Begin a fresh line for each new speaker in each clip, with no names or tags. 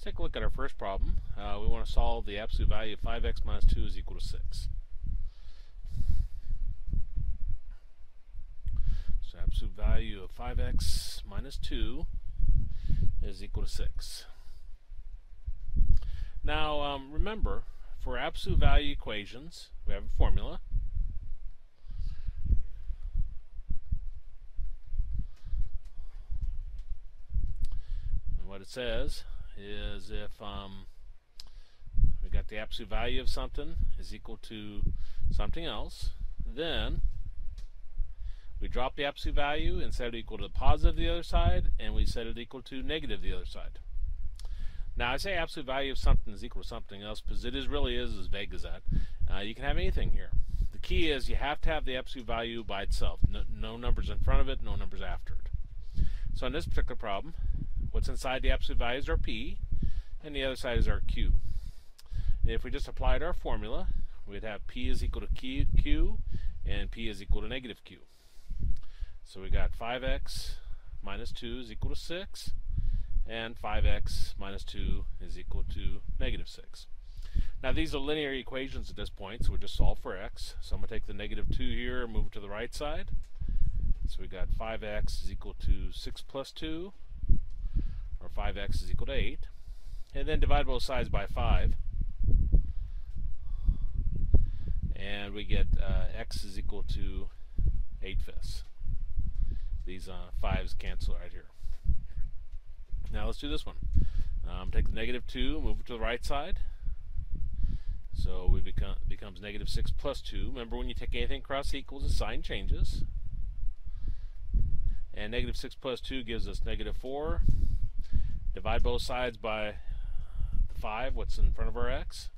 Let's take a look at our first problem. Uh, we want to solve the absolute value of 5x minus 2 is equal to 6. So absolute value of 5x minus 2 is equal to 6. Now um, remember, for absolute value equations, we have a formula. And what it says is if um, we got the absolute value of something is equal to something else, then we drop the absolute value and set it equal to the positive the other side, and we set it equal to negative the other side. Now I say absolute value of something is equal to something else because it is really is as vague as that. Uh, you can have anything here. The key is you have to have the absolute value by itself. No, no numbers in front of it, no numbers after it. So in this particular problem, what's inside the absolute values are p, and the other side is our q. If we just applied our formula, we'd have p is equal to q, q and p is equal to negative q. So we got 5x minus 2 is equal to 6, and 5x minus 2 is equal to negative 6. Now these are linear equations at this point, so we just solve for x. So I'm going to take the negative 2 here and move it to the right side. So we got 5x is equal to 6 plus 2, or 5x is equal to 8. And then divide both sides by 5. And we get uh, x is equal to 8 fifths. These uh, 5's cancel right here. Now let's do this one. Um, take the negative 2, move it to the right side. So we become becomes negative 6 plus 2. Remember when you take anything across equals, the sign changes. And negative 6 plus 2 gives us negative 4. Divide both sides by the 5, what's in front of our x.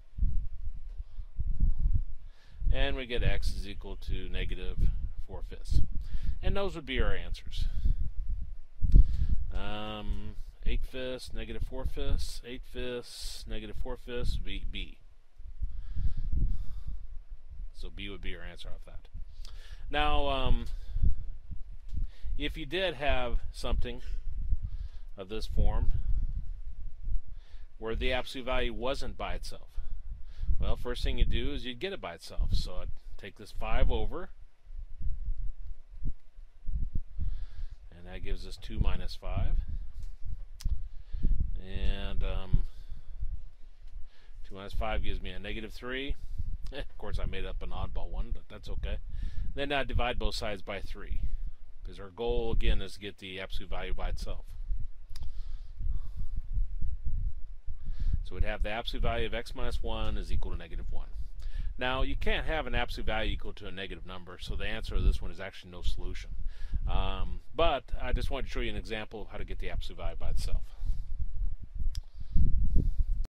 And we get x is equal to negative 4 fifths. And those would be our answers. Um, 8 fifths, negative 4 fifths, 8 fifths, negative 4 fifths would be B. So B would be your answer off that. Now, um, if you did have something of this form where the absolute value wasn't by itself, well, first thing you do is you'd get it by itself. So I'd take this 5 over, and that gives us 2 minus 5. And um, 2 minus 5 gives me a negative 3. of course, I made up an oddball one, but that's okay. Then I divide both sides by 3. Because our goal, again, is to get the absolute value by itself. So we'd have the absolute value of x minus 1 is equal to negative 1. Now, you can't have an absolute value equal to a negative number, so the answer to this one is actually no solution. Um, but I just wanted to show you an example of how to get the absolute value by itself.